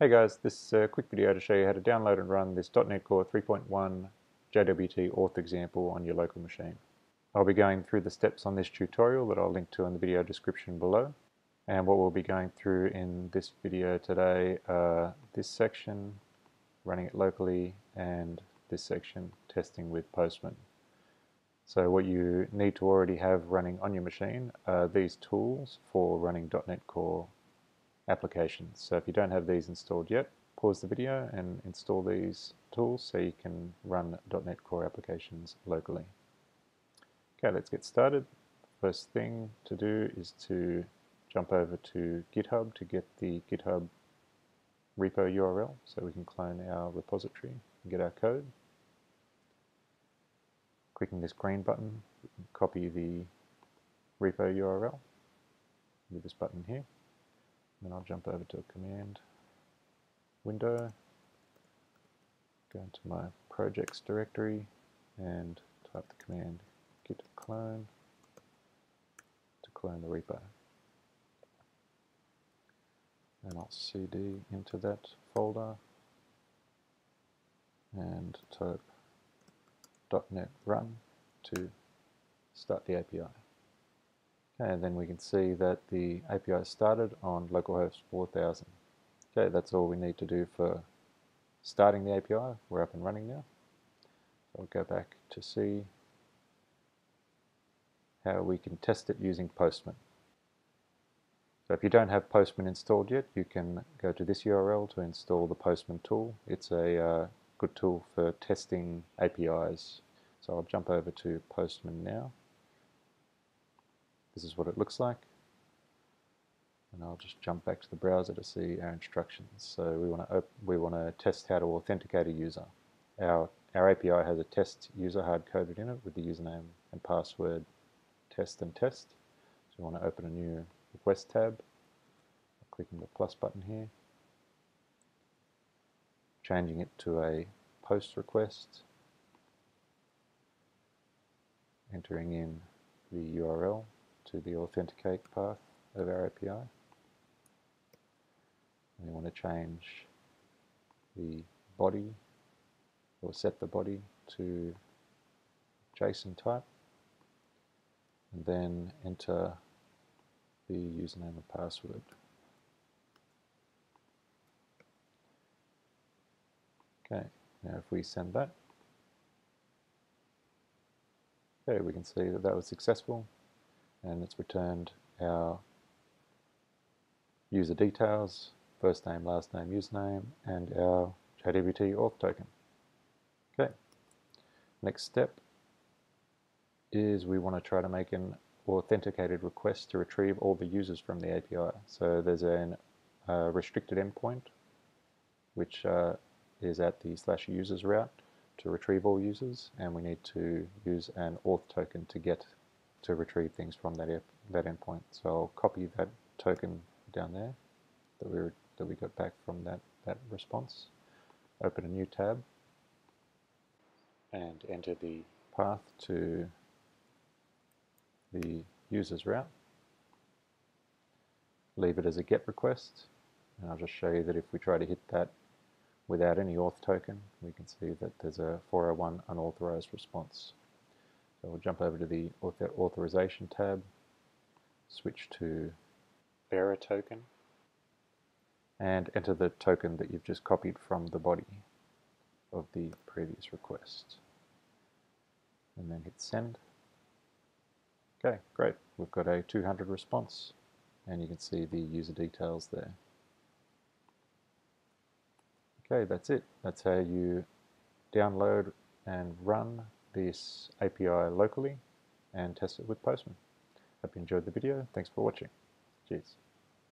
Hey guys, this is a quick video to show you how to download and run this .NET Core 3.1 JWT auth example on your local machine. I'll be going through the steps on this tutorial that I'll link to in the video description below. And what we'll be going through in this video today are this section, running it locally, and this section, testing with Postman. So what you need to already have running on your machine are these tools for running .NET Core applications. So if you don't have these installed yet, pause the video and install these tools so you can run .NET Core applications locally. Okay, let's get started. First thing to do is to jump over to GitHub to get the GitHub repo URL so we can clone our repository and get our code. Clicking this green button, copy the repo URL with this button here. Then I'll jump over to a command window, go into my projects directory and type the command git clone to clone the repo. And I'll cd into that folder and type dotnet run to start the API. And then we can see that the API started on localhost 4000. Okay, that's all we need to do for starting the API. We're up and running now. So I'll go back to see how we can test it using Postman. So if you don't have Postman installed yet, you can go to this URL to install the Postman tool. It's a uh, good tool for testing APIs. So I'll jump over to Postman now. This is what it looks like. And I'll just jump back to the browser to see our instructions. So we want to we want to test how to authenticate a user. Our our API has a test user hard coded in it with the username and password test and test. So we want to open a new request tab. Clicking the plus button here. Changing it to a post request. Entering in the URL to the authenticate path of our API. We want to change the body or set the body to JSON type and then enter the username and password. Okay, now if we send that, okay, we can see that that was successful and it's returned our user details, first name, last name, username, and our JWT auth token. Okay, next step is we want to try to make an authenticated request to retrieve all the users from the API. So there's a uh, restricted endpoint which uh, is at the slash users route to retrieve all users and we need to use an auth token to get to retrieve things from that that endpoint. So I'll copy that token down there that we that we got back from that that response. Open a new tab and enter the path to the user's route. Leave it as a GET request and I'll just show you that if we try to hit that without any auth token we can see that there's a 401 unauthorized response. So we'll jump over to the author authorization tab, switch to bearer token, and enter the token that you've just copied from the body of the previous request. And then hit send. Okay, great. We've got a 200 response and you can see the user details there. Okay, that's it. That's how you download and run this API locally and test it with Postman. Hope you enjoyed the video. Thanks for watching. Cheers.